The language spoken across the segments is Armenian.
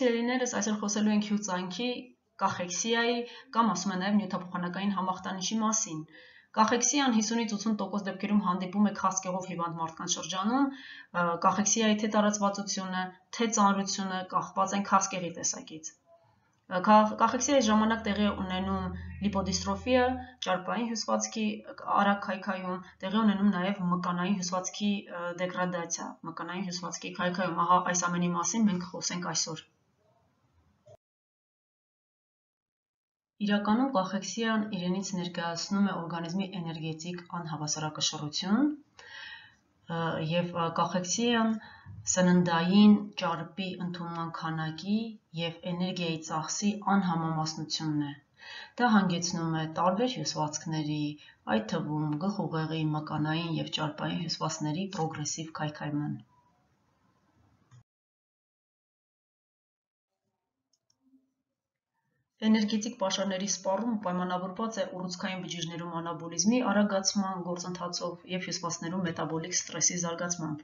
Սիրելիներս, այսօր խոսելու ենք հյուծանքի, կախեքսիայի կամ ասում են նաև նյութափոխանակային համախտանիշի մասին։ Կախեքսիան 50-ից 80% դեպքերում հանդիպում է քաղցկեղով հիվանդ մարդկանց շրջանում։ Կախեքսիայի թե տարածվածությունը, թե ծանրությունը կախված են քաղցկեղի տեսակից։ Կախեքսիայի ժամանակ տեղի ունենում լիպոդիստրոֆիա, ճարպային հյուսվածքի արագ քայքայում, տեղի ունենում նաև մկանային հյուսվածքի դեգրադացիա, մկանային հյուսվածքի քայքայում։ Ահա այս ամենի մասին մենք խոսենք այսօր։ Իրականում կախեքսիան իրենից ներկայացնում է օրգանիզմի էներգետիկ անհավասարակշռություն, եւ կախեքսիան սննդային ճարպի ընդունման քանակի եւ էներգիայի ծախսի անհամամասնությունն է։ Դա հանգեցնում է տարբեր հյուսվածքների, այդ թվում գլխուղեղի, մկանային եւ ճարպային հյուսվածքների պրոգրեսիվ քայքայման։ Էներգետիկ պաշարների սպառումը պայմանավորված է ուռուցքային բջիջներում անաբոլիզմի արագացման գործընթացով եւ հյուսվածքներում մետաբոլիկ ստրեսի զարգացմամբ։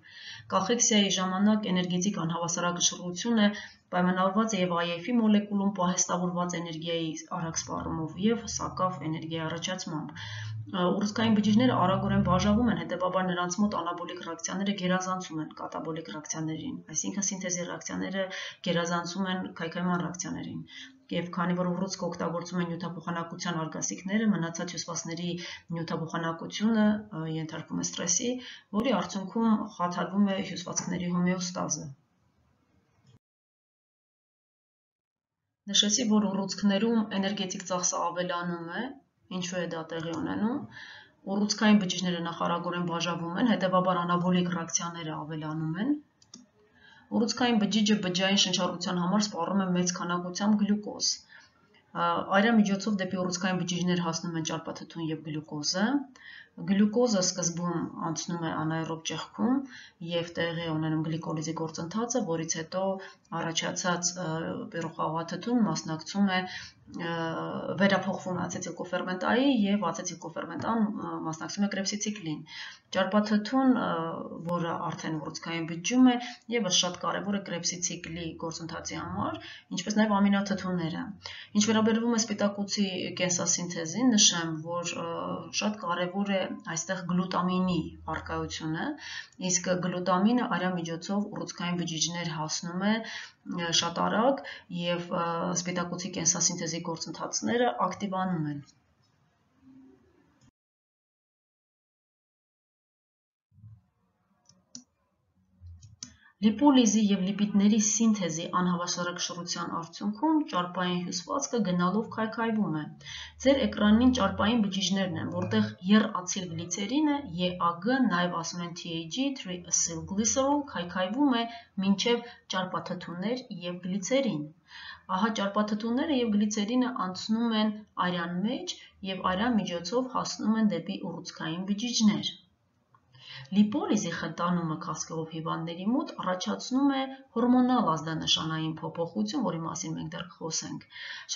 Կախեքսիայի ժամանակ էներգետիկ անհավասարակշռությունը պայմանավորված է եւ IF-ի մոլեկուլում պահեստավորված էներգիայի արագ սպառումով եւ սակավ էներգիայի առաջացմամբ։ Ուռուցքային բջիջները արագորեն բաժանվում են, հետեւաբար նրանց մոտ անաբոլիկ ռեակցիաները գերազանցում են կատաբոլիկ ռեակցիաներին, այսինքն սինթեզի ռեակցիաները գերազանցում են քայքայման ռեակցիաներին եւ քանի որ ուռուցքը օգտագործում են նյութափոխանակության արգասիքները, մնացած հյուսվածքների նյութափոխանակությունը ենթարկվում է ստրեսի, որի արդյունքում խաթարվում է հյուսվածքների հոմեոստազը։ Նշեցի, որ ուռուցքներում էներգետիկ ծախսը ավելանում է, ինչու է դա տեղի ունենում։ Ուռուցքային բջիջները նախարարորեն բաժանվում են, հետեւաբար անաբոլիկ ռեակցիաները ավելանում են, Ուռուցքային բջիջը բջջային շնչառության համար սպառում է մեծ քանակությամբ գլյուկոզ։ Այրան միջոցով դեպի ուռուցքային բջիջներ հասնում են ճարպաթթուն եւ գլյուկոզը, Գլյուկոզը սկզբում անցնում է անաերոբ ճեղքում եւ տեղի է ունենում գլիկոլիզի գործընթացը, որից հետո առաջացած պերոխաղաթթուն մասնակցում է վերափոխվում ացետիլկոֆերմենտայի եւ ացետիլկոֆերմենտան մասնակցում է կրեպսի ցիկլին։ Ճարպաթթուն, որը արդեն ուռուցքային բջջում է, եւս շատ կարեւոր է կրեպսի ցիկլի գործընթացի համար, ինչպես նաեւ ամինաթթունները։ Ինչ վերաբերվում է սպիտակուցի կենսասինթեզին, նշեմ, որ շատ կարեւոր է այստեղ գլուտամինի արկայությունը, իսկ գլուտամինը արյան միջոցով ուռուցքային բջիջներ հասնում է շատ արագ եւ սպիտակուցի կենսասինթեզի գործընթացները ակտիվանում են։ Լիպոլիզի և լիպիդների սինթեզի անհավասարակշռության արդյունքում ճարպային հյուսվածքը գնալով քայքայվում է։ Ձեր էկրանին ճարպային բջիջներն են, որտեղ եռացիլգլիցերինը (EAG, նաև ասում են TAG, triacylglycerol) քայքայվում է մինչև ճարպաթթուներ և գլիցերին։ Ահա ճարպաթթուները և գլիցերինը անցնում են արյան մեջ և արյան միջոցով հասնում են դեպի ուռուցքային բջիջներ։ Լիպոլիզի խտանումը քաղցկեղով հիվանդների մոտ առաջացնում է հորմոնալ ազդանշանային փոփոխություն, որի մասին մենք դեռ կխոսենք։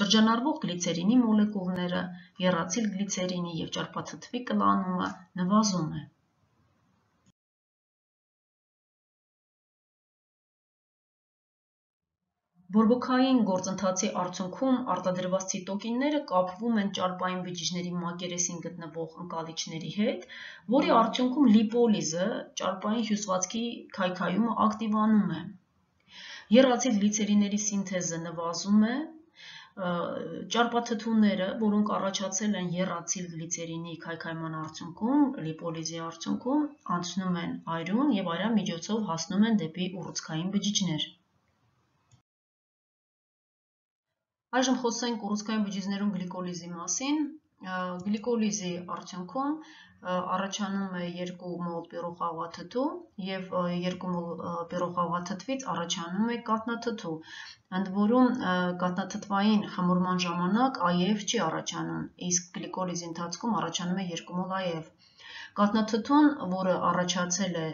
Շրջանառվող գլիցերինի մոլեկուլները, եռացիլ գլիցերինի եւ ճարպաթթվի կլանումը նվազում է։ Բորբոքային գործընթացի արդյունքում արտադրված ցիտոկինները կապվում են ճարպային բջիջների մակերեսին գտնվող ընկալիչների հետ, որի արդյունքում լիպոլիզը, ճարպային հյուսվածքի քայքայումը ակտիվանում է։ Եռացիլ գլիցերինների սինթեզը նվազում է, ճարպաթթուները, որոնք առաջացել են եռացիլ գլիցերինի քայքայման արդյունքում, լիպոլիզի արդյունքում, անցնում են այրուն եւ արյան միջոցով հասնում են դեպի ուռուցքային բջիջներ։ Այժմ խոսենք ուռուցքային բջիջներում գլիկոլիզի մասին։ Գլիկոլիզի արդյունքում առաջանում է 2 մոլ պիրոխաղաթթու եւ 2 մոլ պիրոխաղաթթվից առաջանում է կաթնաթթու։ Ընդ որում կաթնաթթվային խմորման ժամանակ IF չի առաջանում, իսկ գլիկոլիզի ընթացքում առաջանում է 2 մոլ IF։ Կաթնաթթուն, որը առաջացել է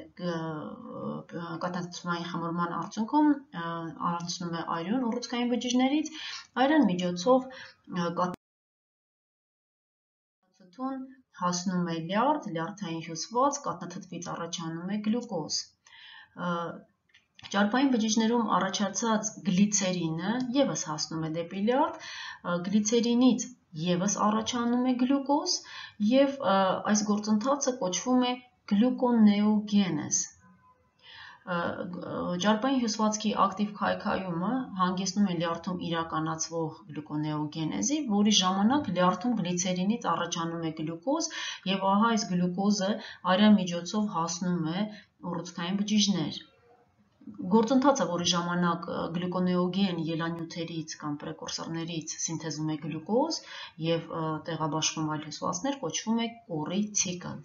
կաթնաթթվային խմորման արդյունքում, անցնում է արյուն ուռուցքային բջիջներից, այրան միջոցով կաթնաթթուն հասնում է լյարդ, լյարդային հյուսված, կաթնաթթվից առաջանում է գլյուկոզ։ Ճարպային բջիջներում առաջացած գլիցերինը եւս հասնում է դեպի լյարդ, գլիցերինից եւս առաջանում է գլյուկոզ եւ այս գործընթացը կոչվում է գլյուկոնեոգենեզ։ Ճարպային հյուսվածքի ակտիվ քայքայումը հանգեցնում է լյարդում իրականացվող գլյուկոնեոգենեզի, որի ժամանակ լյարդում գլիցերինից առաջանում է գլյուկոզ եւ ահա այս գլյուկոզը արյան միջոցով հասնում է ուռուցքային բջիջներ գործընթացը, որի ժամանակ գլյուկոնեոգեն ելանյութերից կամ պրեկուրսորներից սինթեզում է գլյուկոզ եւ տեղաբաշխվում այլ հյուսվածքներ, կոչվում է կորի ցիկլ։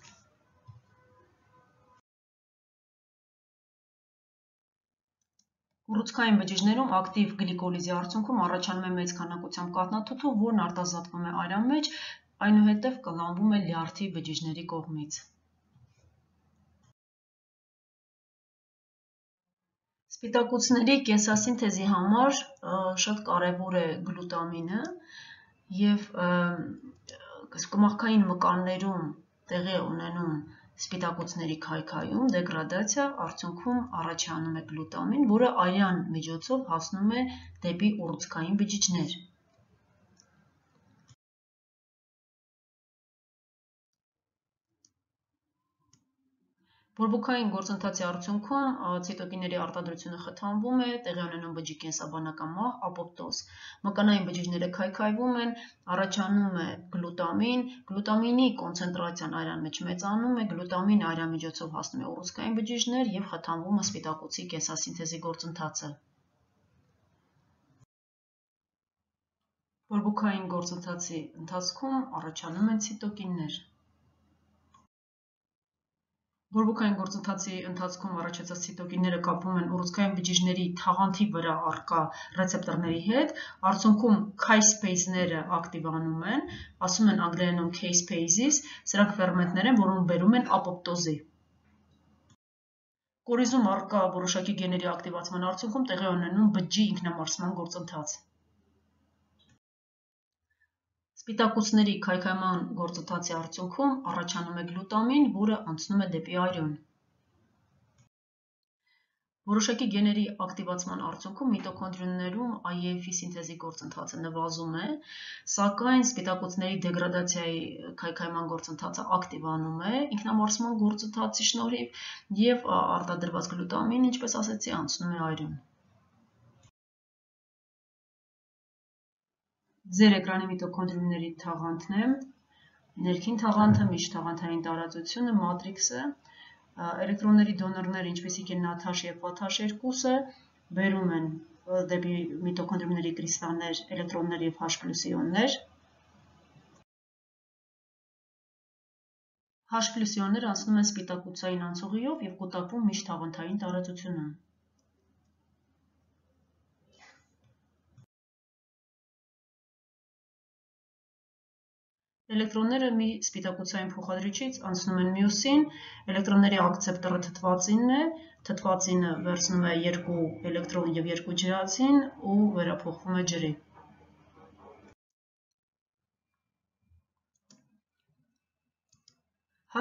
Ուռուցքային բջիջներում ակտիվ գլիկոլիզի արդյունքում առաջանում է մեծ քանակությամբ կաթնաթթու, որն արտազատվում է արյան մեջ, այնուհետև կլանվում է լյարդի բջիջների կողմից։ Սպիտակուցների կենսասինթեզի համար շատ կարևոր է գլուտամինը եւ կմախքային մկաններում տեղի ունենում սպիտակուցների քայքայում, դեգրադացիա, արդյունքում առաջանում է գլուտամին, որը արյան միջոցով հասնում է դեպի ուռուցքային բջիջներ։ Բորբոքային գործընթացի արդյունքում ցիտոկինների արտադրությունը խթանվում է, տեղի ունենում բջջի կենսաբանական մահ, ապոպտոզ։ Մկանային բջիջները քայքայվում են, առաջանում է գլուտամին, գլուտամինի կոնցենտրացիան արյան մեջ մեծանում է, գլուտամին արյան միջոցով հասնում է ուռուցքային բջիջներ եւ խթանվում է սպիտակուցի կենսասինթեզի գործընթացը։ Բորբոքային գործընթացի ընթացքում առաջանում են ցիտոկիններ։ Բորբոքային գործընթացի ընթացքում առաջացած ցիտոկինները կապվում են ուռուցքային բջիջների թաղանթի վրա առկա ռեցեպտորների հետ, արդյունքում Chi-space-ները ակտիվանում են, ասում են անգլերենում K-spaces, սրանք ֆերմենտներ են, որոնք բերում են ապոպտոզի։ Կորիզում առկա որոշակի գեների ակտիվացման արդյունքում տեղի ունենում բջջի ինքնամարսման գործընթաց։ Սպիտակուցների քայքայման գործընթացի արդյունքում առաջանում է գլուտամին, որը անցնում է դեպի արյուն։ Որոշակի գեների ակտիվացման արդյունքում միտոքոնդրիոններում IEF-ի սինթեզի գործընթացը նվազում է, սակայն սպիտակուցների դեգրադացիայի քայքայման գործընթացը ակտիվանում է ինքնամարսման գործընթացի շնորհիվ եւ արտադրված գլուտամին, ինչպես ասեցի, անցնում է արյուն։ Ձեր էկրանի միտոքոնդրիումների թաղանթն է, ներքին թաղանթը, միջթաղանթային տարածությունը, մատրիքսը, էլեկտրոնների դոնորները, ինչպեսիք են նաթաշ և պաթաշ երկուսը, բերում են դեպի միտոքոնդրիումների կրիստալներ, էլեկտրոններ և H պլյուս իոններ, H պլյուս իոններ անցնում են սպիտակուցային անցուղիով և կուտակվում միջթաղանթային տարածությունում։ Էլեկտրոնները մի սպիտակուցային փոխադրիչից անցնում են մյուսին, էլեկտրոնների ակցեպտորը թթվածինն է, թթվածինը վերցնում է երկու էլեկտրոն և երկու ջրածին ու վերափոխվում է ջրի։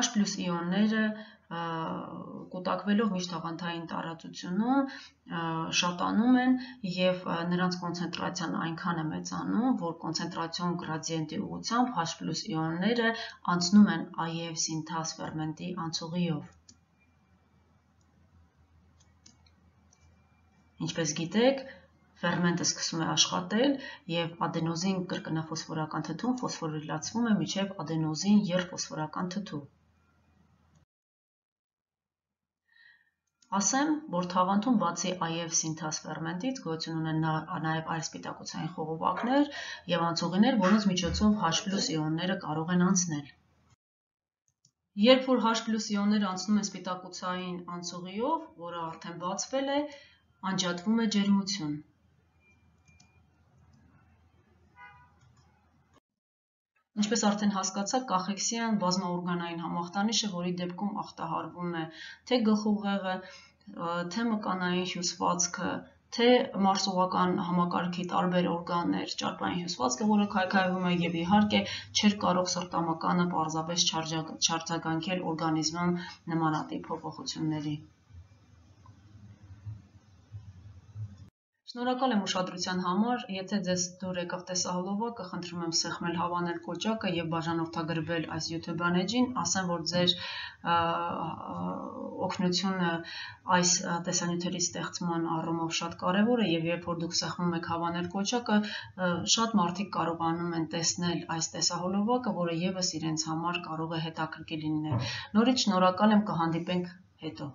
H իոնները կուտակվելով միջտաղանթային տարածությունում շատանում են եւ նրանց կոնցենտրացիան այնքան է մեծանում, որ կոնցենտրացիոն գրադիենտի ուղղությամբ H+ իոնները անցնում են IEF սինթազ ֆերմենտի անցուղիով։ Ինչպես գիտեք, ֆերմենտը սկսում է աշխատել եւ ադենոզին կրկնաֆոսֆորական թթուն ֆոսֆորիլացվում է միջև ադենոզին երֆոսֆորական թթու։ Ասեմ, որ թաղանթում բացի IF սինթազ ֆերմենտից գոյություն ունեն նաև այլ սպիտակուցային խողովակներ եւ անցուղիներ, որոնց միջոցով H+ իոնները կարող են անցնել։ Երբ որ H+ իոնները անցնում են սպիտակուցային անցուղիով, որը արդեն բացվել է, անջատվում է ջերմություն։ Ինչպես արդեն հասկացաք, կախեքսիան բազմաօրգանային համախտանիշ է, որի դեպքում ախտահարվում է թե գլխուղեղը, թե մկանային հյուսվածքը, թե մարսողական համակարգի տարբեր օրգաններ, ճարպային հյուսվածքը, որը քայքայվում է եւ իհարկե չէր կարող սրտամկանը պարզապես չարձագանքել օրգանիզմում նմանատիպ փոփոխությունների։ Շնորհակալ եմ ուշադրության համար։ Եթե ձեզ դուր եկավ տեսահոլովակը, խնդրում եմ սեղմել հավանել կոճակը եւ բաժանորդագրվել այս YouTube բանեջին, ասեմ, որ ձեր օգնությունը այս տեսանյութերի ստեղծման առումով շատ կարեւոր է եւ երբ որ դուք սեղմում եք հավանել կոճակը, շատ մարդիկ կարողանում են տեսնել այս տեսահոլովակը, որը եւս իրենց համար կարող է հետաքրքիր լինել։ Նորից շնորհակալ եմ, կհանդիպենք հետո։